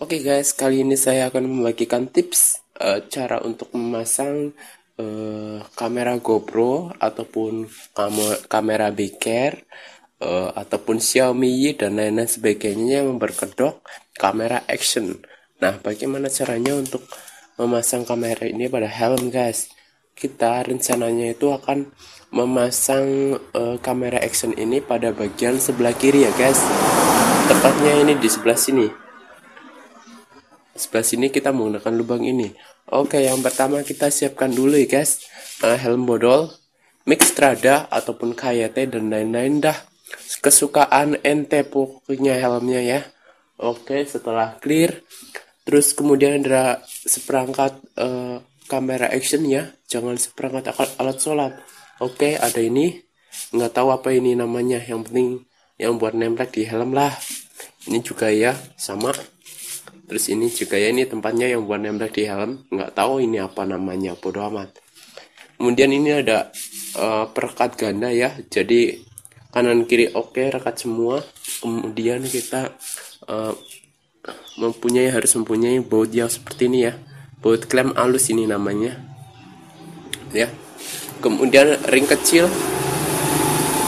Oke guys, kali ini saya akan membagikan tips uh, cara untuk memasang uh, kamera GoPro ataupun kam kamera Beker uh, ataupun Xiaomi dan lain-lain sebagainya yang berkedok kamera action. Nah, bagaimana caranya untuk memasang kamera ini pada helm guys? Kita rencananya itu akan memasang uh, kamera action ini pada bagian sebelah kiri ya guys. Tepatnya ini di sebelah sini sebelah sini kita menggunakan lubang ini. Oke yang pertama kita siapkan dulu ya guys. Uh, helm bodol mix strada ataupun KYT dan lain-lain dah. Kesukaan ente pokoknya helmnya ya. Oke setelah clear. Terus kemudian ada seperangkat uh, kamera action ya. Jangan seperangkat alat sholat. Oke ada ini. Nggak tahu apa ini namanya. Yang penting yang buat nemplek di helm lah. Ini juga ya sama terus ini juga ya ini tempatnya yang buat nempel di helm. Nggak tahu ini apa namanya bodo amat. Kemudian ini ada uh, perekat ganda ya. Jadi kanan kiri oke okay, rekat semua. Kemudian kita uh, mempunyai harus mempunyai baut yang seperti ini ya. Baut klem alus ini namanya. Ya. Kemudian ring kecil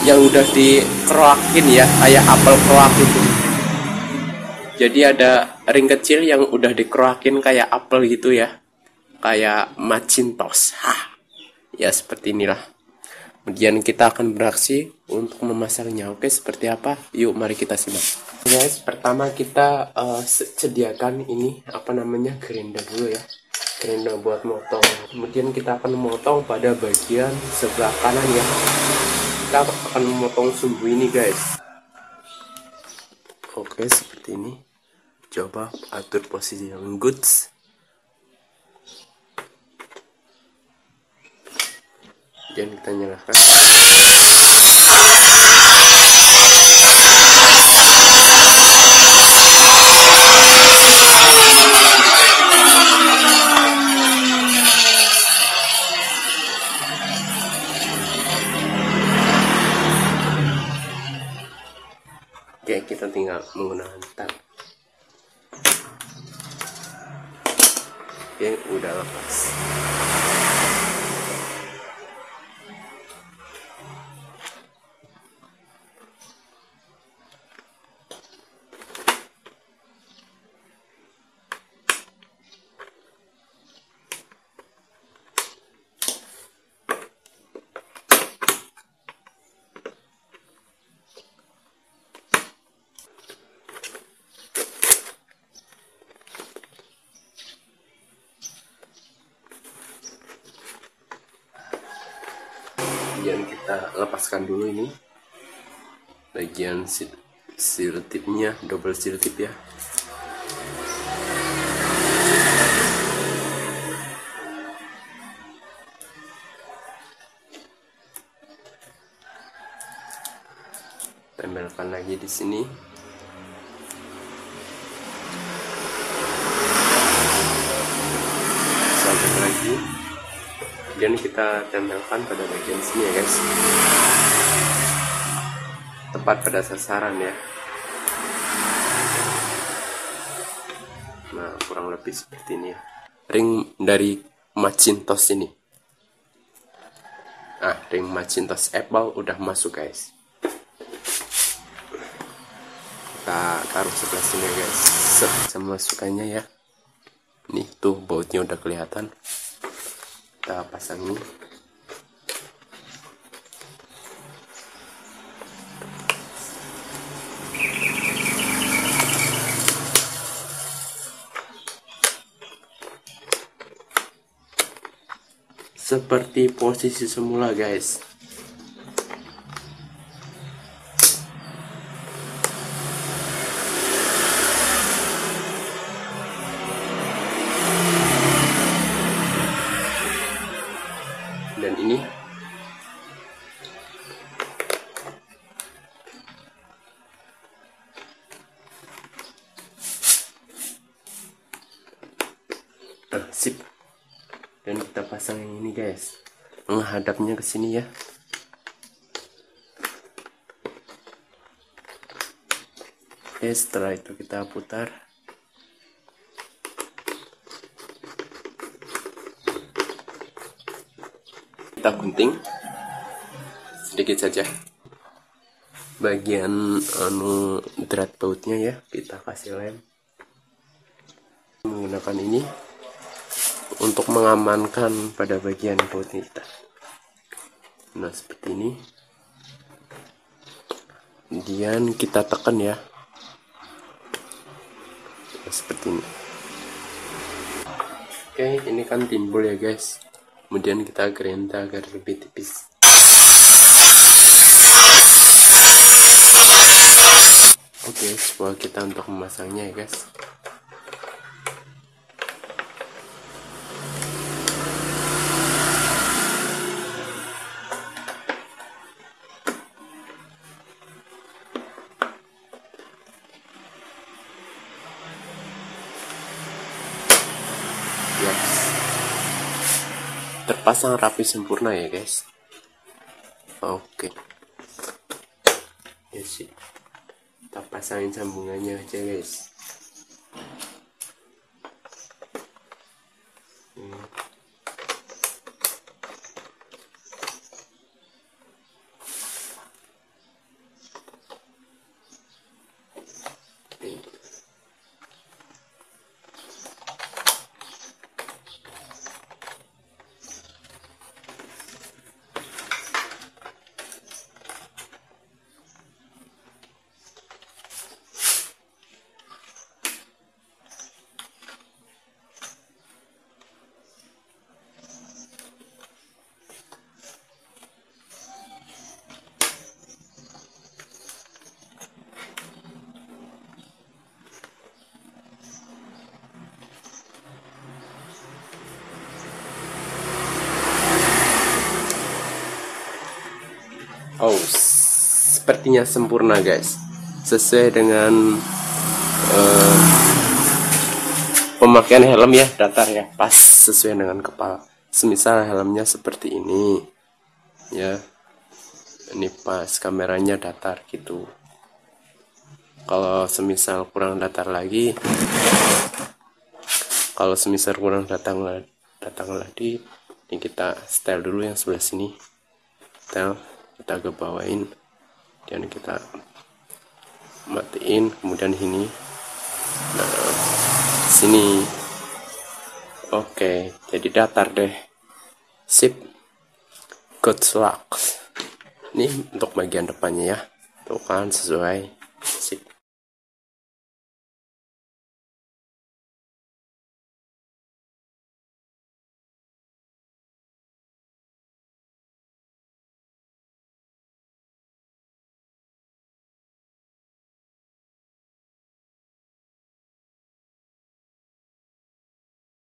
yang udah dikeroakin ya kayak apel keroak itu. Jadi ada ring kecil yang udah dikeroakin kayak apel gitu ya. Kayak macintos Hah. ya seperti inilah. Kemudian kita akan beraksi untuk memasangnya oke seperti apa? Yuk mari kita simak. Guys pertama kita uh, sediakan ini apa namanya grinder dulu ya. Grinder buat motong. Kemudian kita akan memotong pada bagian sebelah kanan ya. Kita akan memotong sumbu ini guys. Oke seperti ini coba atur posisi yang goods dan kita nyalakan Oke, udah lepas. Kemudian kita lepaskan dulu ini. Bagian seal tipnya double seal tip ya. Tempelkan lagi di sini. Sampai lagi kemudian kita tempelkan pada bagian sini ya guys. Tepat pada sasaran ya. Nah kurang lebih seperti ini ya. Ring dari Macintosh ini. Ah ring Macintosh Apple udah masuk guys. Kita taruh sebelah sini guys. Sama masukannya ya. Nih tuh bautnya udah kelihatan kita pasangi seperti posisi semula guys ini. Nah, sip. Dan kita pasang yang ini guys. Menghadapnya ke sini ya. Oke setelah itu kita putar kita gunting. Sedikit saja. Bagian anu drat bautnya ya kita kasih lem. Menggunakan ini untuk mengamankan pada bagian baut kita. Nah seperti ini. Kemudian kita tekan ya. Nah, seperti ini. Oke ini kan timbul ya guys kemudian kita gerenta agar lebih tipis. Oke coba kita untuk memasangnya ya guys terpasang rapi sempurna ya guys. Oke. Ya sih. Kita pasangin sambungannya aja guys Oh, sepertinya sempurna guys. Sesuai dengan uh, pemakaian helm ya, datar ya, pas sesuai dengan kepala. Semisal helmnya seperti ini, ya, ini pas kameranya datar gitu. Kalau semisal kurang datar lagi, kalau semisal kurang datang datang lagi, ini kita style dulu yang sebelah sini, style kita ke bawain dan kita matiin kemudian ini. Nah sini. Oke jadi datar deh. Sip. Good luck. Ini untuk bagian depannya ya. Tuh kan sesuai